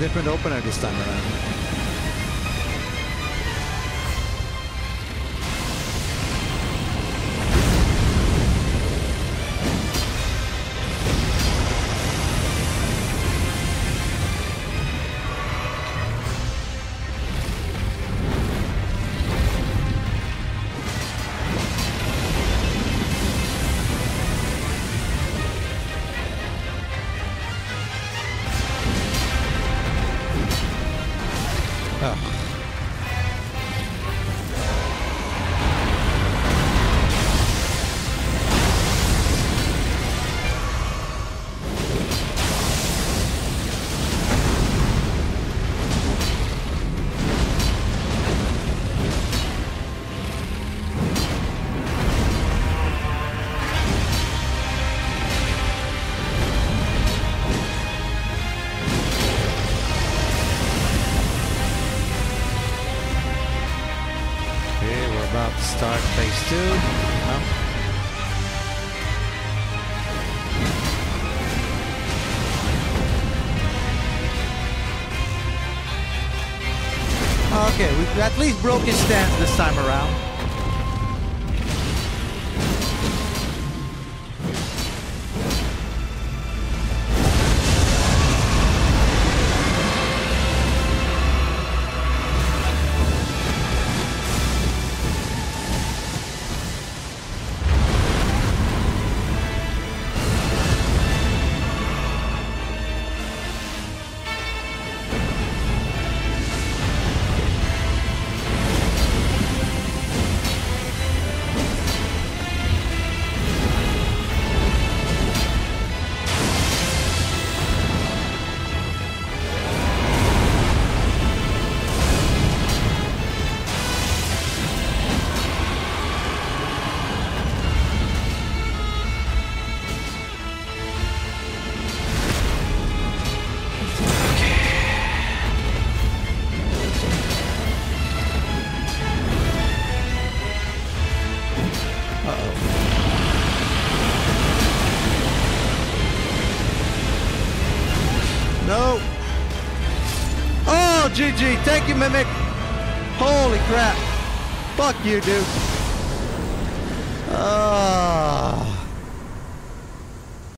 different opener this time around. Okay, about to start phase two. No? Okay, we at least broke his stance this time around. GG. Thank you, Mimic. Holy crap. Fuck you, dude. Ah.